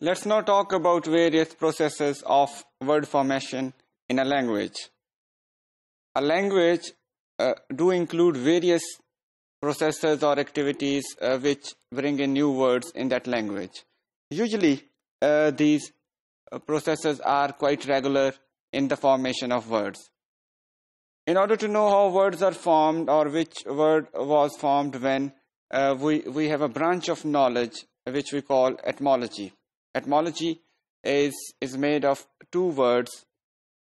Let's now talk about various processes of word formation in a language. A language uh, do include various processes or activities uh, which bring in new words in that language. Usually, uh, these uh, processes are quite regular in the formation of words. In order to know how words are formed or which word was formed when, uh, we, we have a branch of knowledge which we call etymology. Etymology is, is made of two words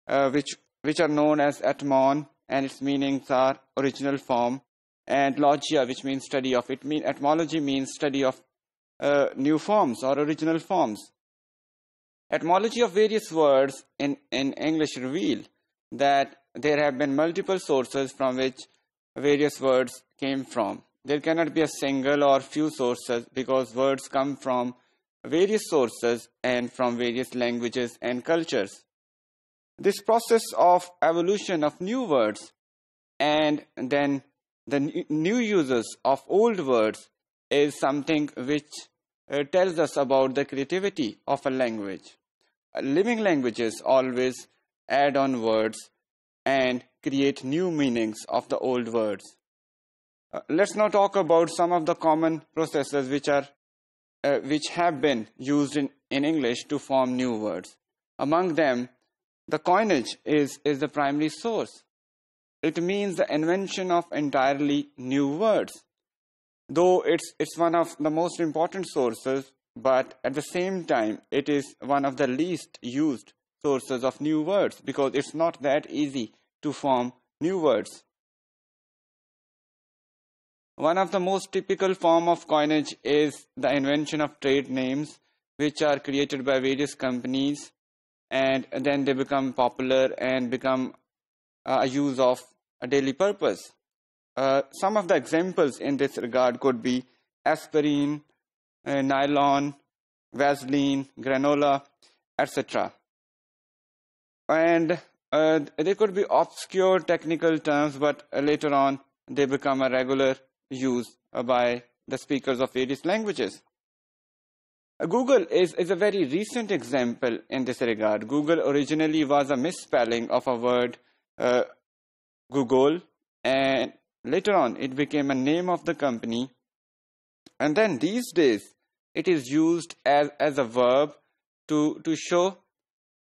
uh, which, which are known as etymon and its meanings are original form and logia which means study of. It mean etymology means study of uh, new forms or original forms. Etymology of various words in, in english reveal that there have been multiple sources from which various words came from. There cannot be a single or few sources because words come from various sources and from various languages and cultures this process of evolution of new words and then the new uses of old words is something which uh, tells us about the creativity of a language. Uh, living languages always add on words and create new meanings of the old words. Uh, let's now talk about some of the common processes which are uh, which have been used in, in English to form new words. Among them, the coinage is, is the primary source. It means the invention of entirely new words. Though it's, it's one of the most important sources, but at the same time, it is one of the least used sources of new words because it's not that easy to form new words. One of the most typical form of coinage is the invention of trade names, which are created by various companies and then they become popular and become uh, a use of a daily purpose. Uh, some of the examples in this regard could be aspirin, uh, nylon, Vaseline, granola, etc. And uh, they could be obscure technical terms, but later on they become a regular use by the speakers of various languages. Google is, is a very recent example in this regard. googol originally was a misspelling of a word uh, Google and later on it became a name of the company. And then these days it is used as, as a verb to, to show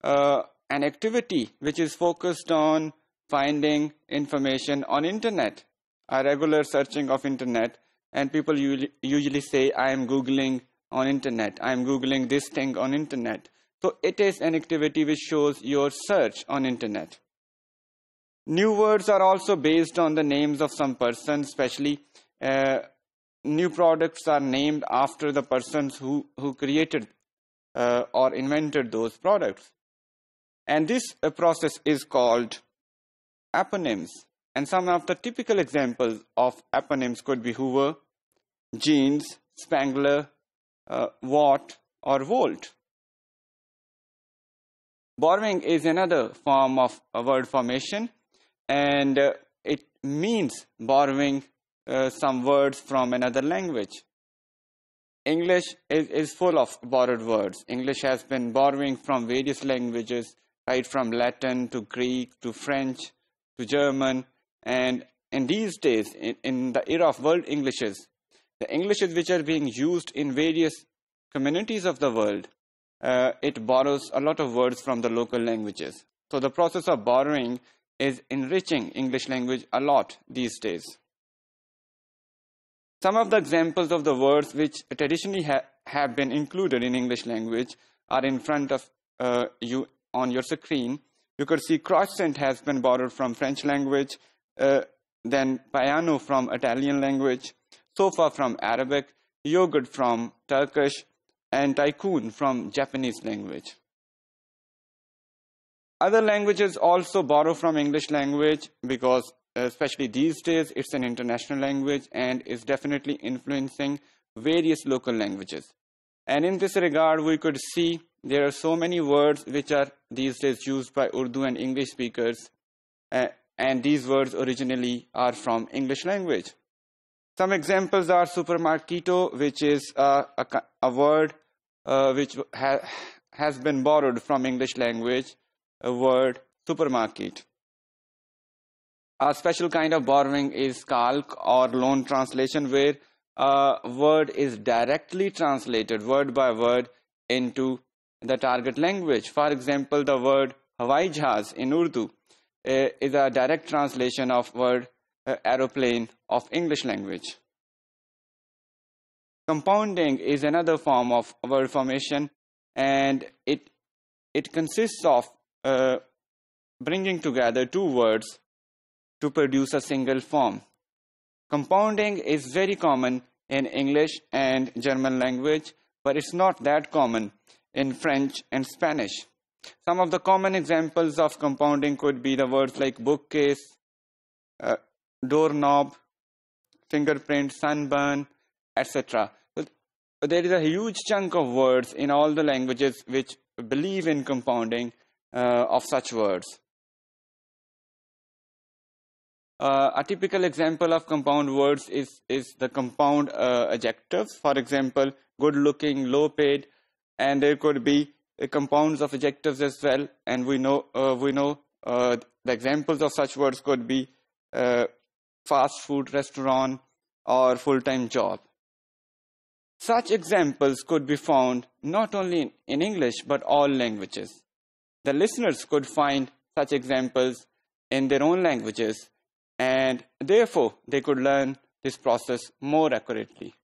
uh, an activity which is focused on finding information on internet, a regular searching of internet. And people usually say, I am Googling on internet. I'm Googling this thing on internet. So it is an activity which shows your search on internet. New words are also based on the names of some persons especially uh, new products are named after the persons who, who created uh, or invented those products. And this uh, process is called eponyms. And some of the typical examples of eponyms could be Hoover, Jeans, Spangler, uh, watt or volt. Borrowing is another form of word formation and uh, it means borrowing uh, some words from another language. English is, is full of borrowed words. English has been borrowing from various languages, right from Latin to Greek to French to German. And in these days, in, in the era of world Englishes, the Englishes which are being used in various communities of the world, uh, it borrows a lot of words from the local languages. So the process of borrowing is enriching English language a lot these days. Some of the examples of the words which traditionally ha have been included in English language are in front of uh, you on your screen. You could see croissant has been borrowed from French language, uh, then piano from Italian language, sofa from Arabic, yogurt from Turkish, and tycoon from Japanese language. Other languages also borrow from English language because especially these days it's an international language and is definitely influencing various local languages. And in this regard, we could see there are so many words which are these days used by Urdu and English speakers. Uh, and these words originally are from English language. Some examples are supermarketo, which is a, a, word uh, which ha has been borrowed from English language, a word supermarket. A special kind of borrowing is calque or loan translation where a word is directly translated word by word into the target language. For example, the word Hawai Jahaz in Urdu is a direct translation of word uh, aeroplane of English language. Compounding is another form of word formation and it, it consists of uh, bringing together two words to produce a single form. Compounding is very common in English and German language, but it's not that common in French and Spanish. Some of the common examples of compounding could be the words like bookcase, uh, doorknob, fingerprint, sunburn, etc. There is a huge chunk of words in all the languages which believe in compounding uh, of such words. Uh, a typical example of compound words is, is the compound uh, adjectives. For example, good looking, low paid, and there could be compounds of adjectives as well. And we know, uh, we know uh, the examples of such words could be uh, fast food restaurant or full-time job. Such examples could be found not only in, in English but all languages. The listeners could find such examples in their own languages and therefore they could learn this process more accurately.